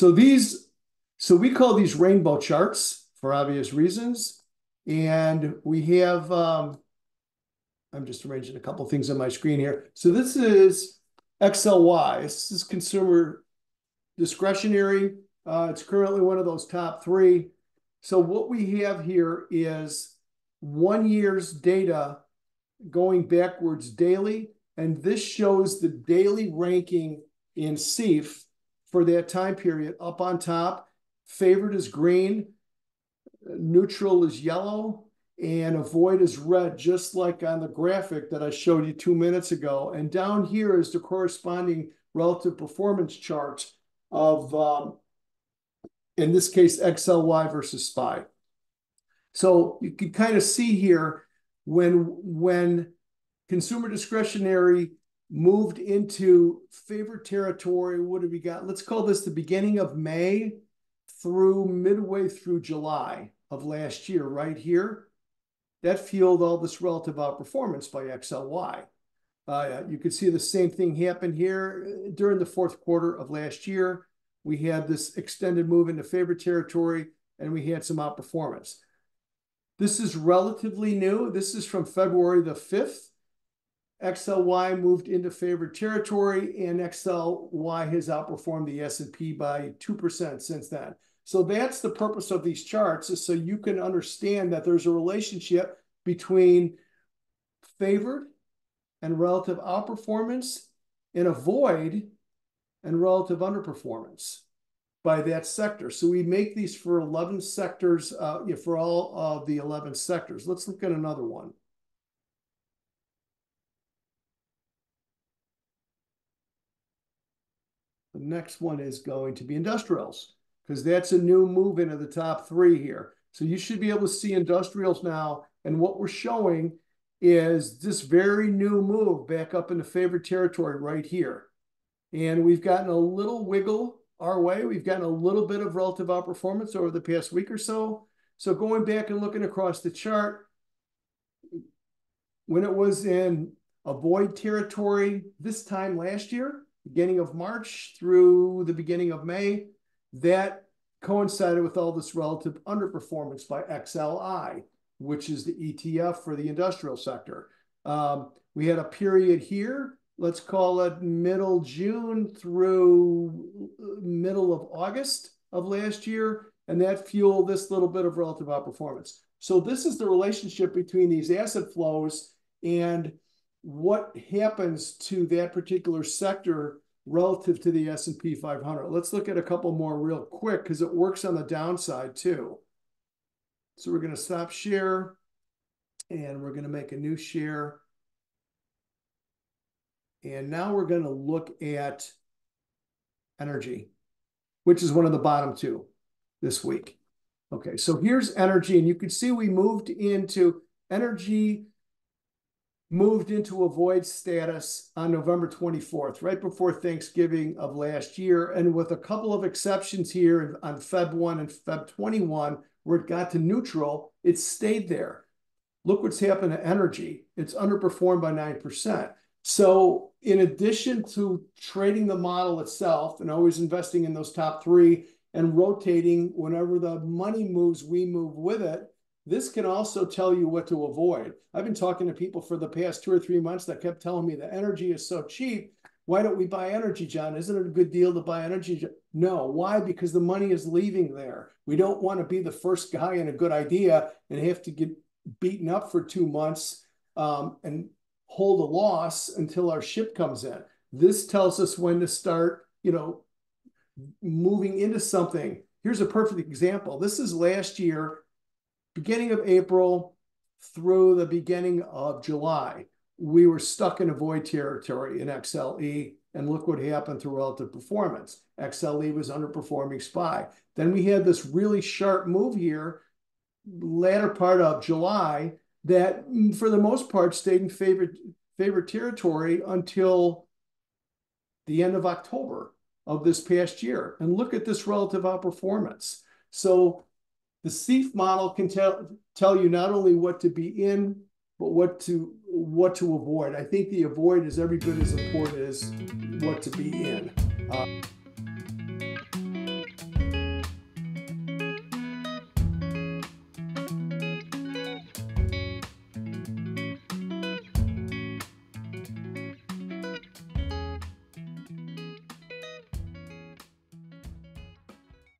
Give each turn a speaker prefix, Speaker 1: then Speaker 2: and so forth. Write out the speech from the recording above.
Speaker 1: So these, so we call these rainbow charts for obvious reasons. And we have, um, I'm just arranging a couple things on my screen here. So this is XLY. This is consumer discretionary. Uh, it's currently one of those top three. So what we have here is one year's data going backwards daily. And this shows the daily ranking in SEAF for that time period up on top. Favored is green, neutral is yellow, and avoid is red, just like on the graphic that I showed you two minutes ago. And down here is the corresponding relative performance chart of, um, in this case, XLY versus SPY. So you can kind of see here when, when consumer discretionary moved into favored territory. What have we got? Let's call this the beginning of May through midway through July of last year, right here. That fueled all this relative outperformance by XLY. Uh, you could see the same thing happen here during the fourth quarter of last year. We had this extended move into favored territory, and we had some outperformance. This is relatively new. This is from February the 5th. XLY moved into favored territory, and XLY has outperformed the S&P by 2% since then. So that's the purpose of these charts, is so you can understand that there's a relationship between favored and relative outperformance and avoid and relative underperformance by that sector. So we make these for 11 sectors, uh, for all of the 11 sectors. Let's look at another one. The next one is going to be industrials because that's a new move into the top three here. So you should be able to see industrials now. And what we're showing is this very new move back up into favored territory right here. And we've gotten a little wiggle our way. We've gotten a little bit of relative outperformance over the past week or so. So going back and looking across the chart, when it was in avoid territory this time last year, beginning of March through the beginning of May, that coincided with all this relative underperformance by XLI, which is the ETF for the industrial sector. Um, we had a period here let's call it middle June through middle of August of last year, and that fueled this little bit of relative outperformance. So this is the relationship between these asset flows and what happens to that particular sector relative to the S&P 500. Let's look at a couple more real quick because it works on the downside too. So we're going to stop share and we're going to make a new share. And now we're going to look at energy, which is one of the bottom two this week. Okay, so here's energy, and you can see we moved into energy moved into avoid status on November 24th, right before Thanksgiving of last year. And with a couple of exceptions here on Feb 1 and Feb 21, where it got to neutral, it stayed there. Look what's happened to energy. It's underperformed by 9%. So in addition to trading the model itself and always investing in those top three and rotating whenever the money moves, we move with it. This can also tell you what to avoid. I've been talking to people for the past two or three months that kept telling me the energy is so cheap. Why don't we buy energy, John? Isn't it a good deal to buy energy? No. Why? Because the money is leaving there. We don't want to be the first guy in a good idea and have to get beaten up for two months um, and hold a loss until our ship comes in. This tells us when to start, you know, moving into something. Here's a perfect example. This is last year, beginning of April through the beginning of July. We were stuck in a void territory in XLE, and look what happened to relative performance. XLE was underperforming SPY. Then we had this really sharp move here, latter part of July, that mm, for the most part stayed in favorite favorite territory until the end of October of this past year. And look at this relative outperformance. So the SEAF model can tell tell you not only what to be in, but what to what to avoid. I think the avoid is every bit as important as what to be in. Uh,